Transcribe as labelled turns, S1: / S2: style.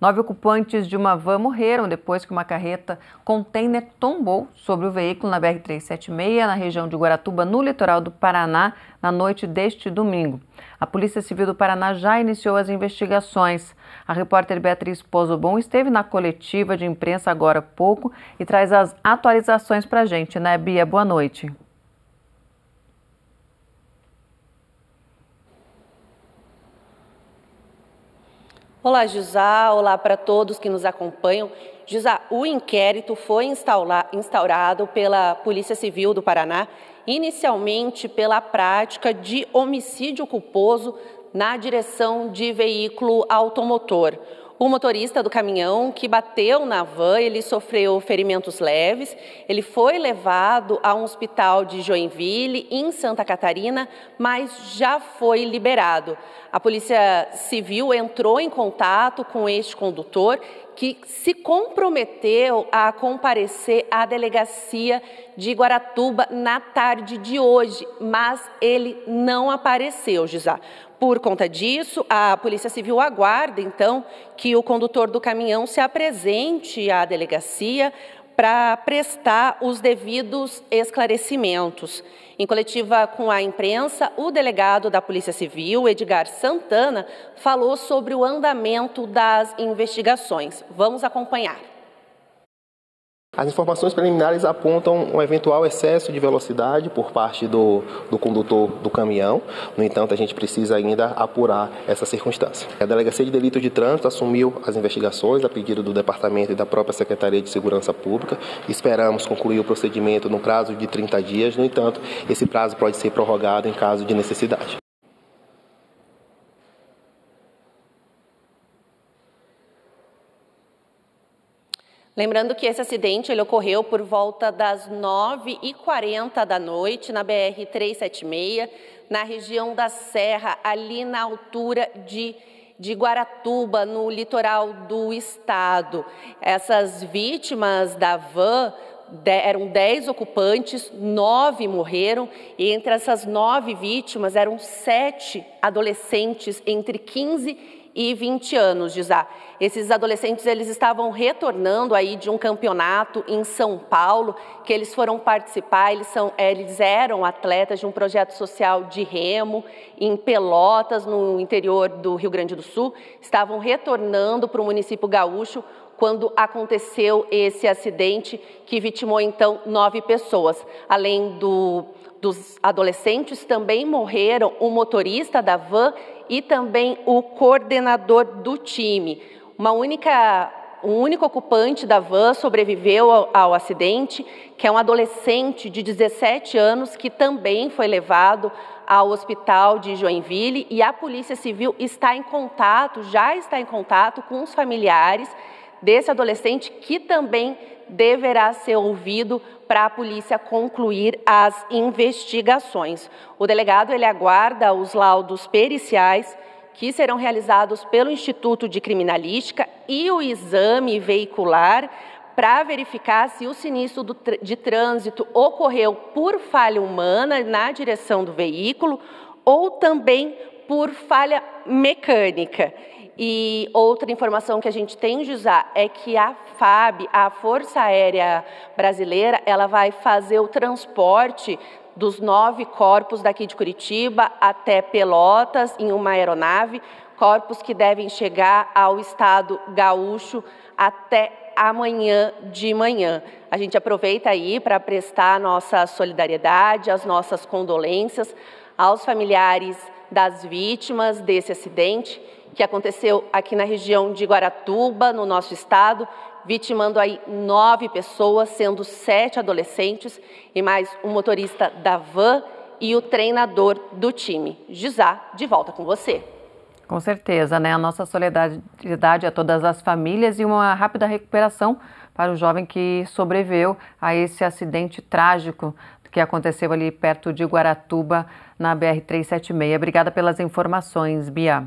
S1: Nove ocupantes de uma van morreram depois que uma carreta container tombou sobre o veículo na BR-376, na região de Guaratuba, no litoral do Paraná, na noite deste domingo. A Polícia Civil do Paraná já iniciou as investigações. A repórter Beatriz Pozobon esteve na coletiva de imprensa agora há pouco e traz as atualizações para a gente, né, Bia? Boa noite.
S2: Olá, Jusá. Olá para todos que nos acompanham. Jusá, o inquérito foi instaurado pela Polícia Civil do Paraná, inicialmente pela prática de homicídio culposo na direção de veículo automotor. O motorista do caminhão que bateu na van, ele sofreu ferimentos leves. Ele foi levado a um hospital de Joinville, em Santa Catarina, mas já foi liberado. A Polícia Civil entrou em contato com este condutor que se comprometeu a comparecer à delegacia de Guaratuba na tarde de hoje, mas ele não apareceu, Gisá. Por conta disso, a Polícia Civil aguarda, então, que o condutor do caminhão se apresente à delegacia para prestar os devidos esclarecimentos. Em coletiva com a imprensa, o delegado da Polícia Civil, Edgar Santana, falou sobre o andamento das investigações. Vamos acompanhar.
S3: As informações preliminares apontam um eventual excesso de velocidade por parte do, do condutor do caminhão. No entanto, a gente precisa ainda apurar essa circunstância. A Delegacia de Delitos de Trânsito assumiu as investigações a pedido do Departamento e da própria Secretaria de Segurança Pública. Esperamos concluir o procedimento no prazo de 30 dias. No entanto, esse prazo pode ser prorrogado em caso de necessidade.
S2: Lembrando que esse acidente ele ocorreu por volta das 9h40 da noite na BR-376, na região da Serra, ali na altura de, de Guaratuba, no litoral do estado. Essas vítimas da van eram 10 ocupantes, nove morreram, e entre essas nove vítimas eram sete adolescentes entre 15 e 20 anos de Zá. Esses adolescentes eles estavam retornando aí de um campeonato em São Paulo, que eles foram participar, eles, são, eles eram atletas de um projeto social de remo em Pelotas, no interior do Rio Grande do Sul, estavam retornando para o município gaúcho quando aconteceu esse acidente que vitimou então nove pessoas. Além do, dos adolescentes, também morreram o motorista da van e também o coordenador do time. Uma única um único ocupante da van sobreviveu ao, ao, acidente, que é um adolescente de 17 anos que também foi levado ao hospital de Joinville e a Polícia Civil está em contato, já está em contato com os familiares desse adolescente que também deverá ser ouvido para a polícia concluir as investigações. O delegado ele aguarda os laudos periciais que serão realizados pelo Instituto de Criminalística e o exame veicular para verificar se o sinistro de trânsito ocorreu por falha humana na direção do veículo ou também por falha mecânica. E outra informação que a gente tem, Josá, é que a FAB, a Força Aérea Brasileira, ela vai fazer o transporte dos nove corpos daqui de Curitiba até Pelotas em uma aeronave, corpos que devem chegar ao estado gaúcho até amanhã de manhã. A gente aproveita aí para prestar nossa solidariedade, as nossas condolências aos familiares das vítimas desse acidente que aconteceu aqui na região de Guaratuba, no nosso estado, vitimando aí nove pessoas, sendo sete adolescentes e mais um motorista da van e o treinador do time. Gisá, de volta com você.
S1: Com certeza, né? A nossa solidariedade a todas as famílias e uma rápida recuperação para o jovem que sobreviveu a esse acidente trágico que aconteceu ali perto de Guaratuba, na BR-376. Obrigada pelas informações, Bia.